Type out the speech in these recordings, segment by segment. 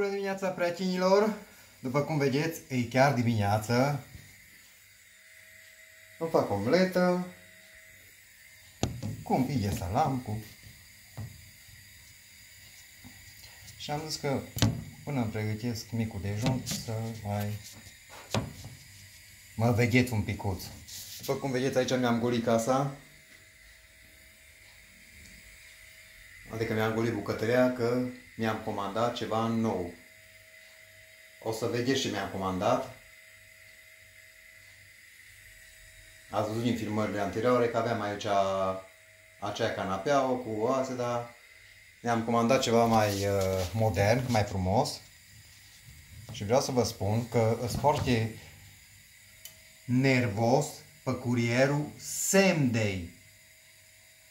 Bună dimineața, preacinilor! După cum vedeți, e chiar dimineață. Îmi fac omletă cu un pic de salam, cu... Și am zis că până îmi pregătesc micul dejun să mai mă veghet un picuț. După cum vedeți, aici mi-am golit casa. Adică mi-am golit bucătăria că mi-am comandat ceva nou. O să vedeți ce mi-am comandat. Ați văzut din filmările anterioare că aveam aici acea canapea cu oase, dar mi-am comandat ceva mai uh, modern, mai frumos. Și vreau să vă spun că sunt foarte nervos pe curierul Semdei.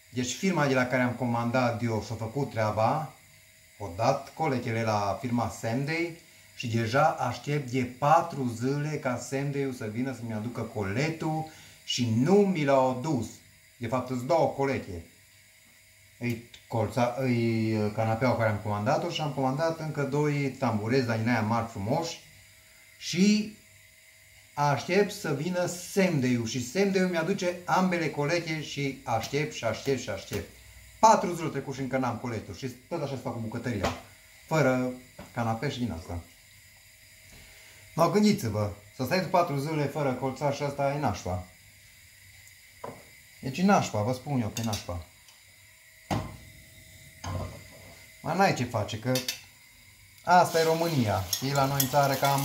Deci firma de la care am comandat eu și-a făcut treaba, o dat coletele la firma Semdei și deja aștept de patru zile ca Semdei să vină să-mi aducă coletul și nu mi l-au adus. De fapt, sunt două colete. Îi, colța, îi canapeaua care am comandat-o și am comandat încă doi tamburezi din aia mari frumoși și aștept să vină Semdeiu și Semdeiu mi-aduce ambele colete și aștept și aștept și aștept. Patru zile trecut și încă n-am coletul și tot așa se fac cu bucătăria. Fără canapea și din asta. Mă gândiți-vă, să stai patru zile fără colța și asta e nașpa. Deci e nașpa, vă spun eu că e nașpa. Mai n-ai ce face, că asta e România. E la noi în țară cam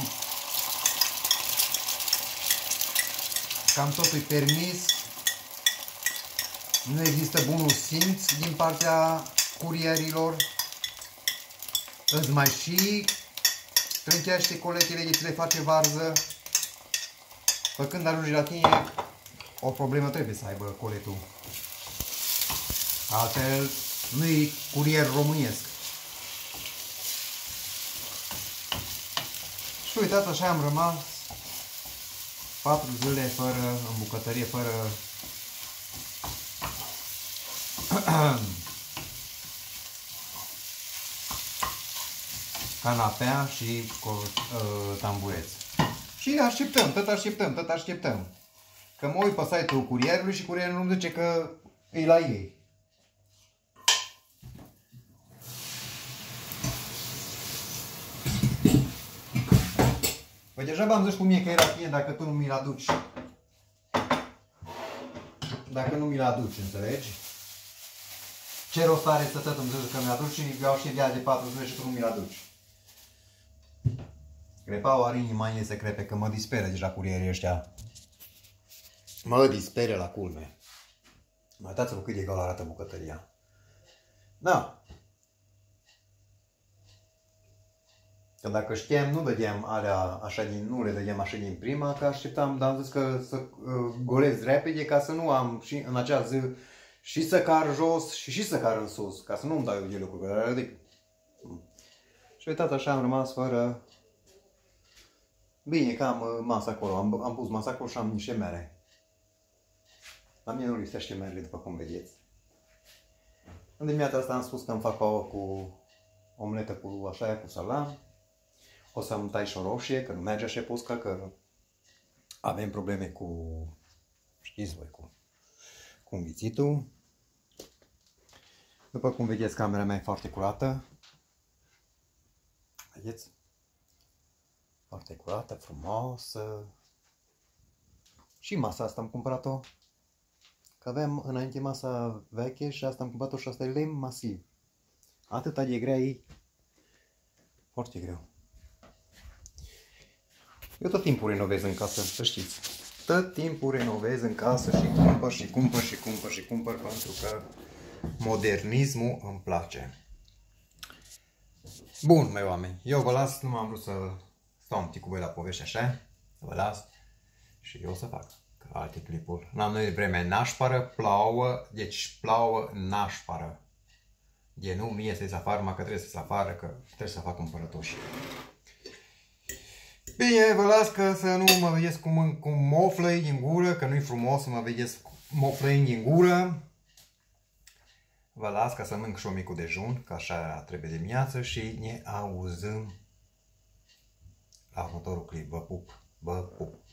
cam totul e permis. Nu există bunul simț din partea curierilor. Îți mai și trânchește coletele de ți le face varză. Păi când ajungi la tine, o problemă trebuie să aibă coletul. Altfel, nu e curier românesc. Și uitați, așa am rămas patru zile fără, în bucătărie, fără canapea și uh, tambureț. Și așteptăm, tot așteptăm, tot așteptăm. Că mă uit pe site-ul curierului și curierul nu zice că e la ei. Păi deja v-am zis cu mie că era bine dacă tu nu mi-l aduci. Dacă nu mi-l aduci, înțelegi? Ce rost are să tot îmi zici că mi-aduci și iau și de 4 zile și tu nu mi-l aduci. Crepau are inima în se crepe că mă disperă deja curierii ăștia. Mă disperă la culme. Mai uitați-vă cât de egal arată bucătăria. Da. Că dacă știam, nu dădeam alea așa din, nu le dădeam așa din prima, că așteptam, dar am zis că să uh, golez repede ca să nu am și în acea zi și să car jos și și să car în sus, ca să nu îmi dau eu de lucruri. Adică... Și uitați, așa am rămas fără... Bine că am uh, masa acolo, am, am pus masa acolo și am niște mere. La mine nu lipsește merele, după cum vedeți. În dimineața asta am spus că îmi fac ouă cu omletă cu așa, cu salam. O să-mi tai și o roșie, că nu merge așa pusca, că avem probleme cu, știți voi, cu, cu înghițitul. După cum vedeți, camera mea e foarte curată. Vedeți? Foarte curată, frumoasă. Și masa asta am cumpărat-o. Că avem înainte masa veche și asta am cumpărat-o și asta e lemn masiv. Atâta de grea e. Foarte greu. Eu tot timpul renovez în casă, să știți. Tot timpul renovez în casă și cumpăr și cumpăr și cumpăr și cumpăr pentru că modernismul îmi place. Bun, mai oameni, eu vă las, nu am vrut să stau un pic cu voi la povești așa, vă las și eu o să fac că alte clipuri. N-am noi vreme nașpară, plouă, deci plouă nașpară. De nu mie să-i afară, că trebuie să-i afară, că trebuie să fac cumpărătoși. Bine, vă las că să nu mă vedeți cum, cum moflăi din gură, că nu-i frumos să mă vedeți moflăind din gură. Vă las ca să mănânc și o micul dejun, că așa trebuie dimineață și ne auzim la următorul clip. Vă pup, vă pup.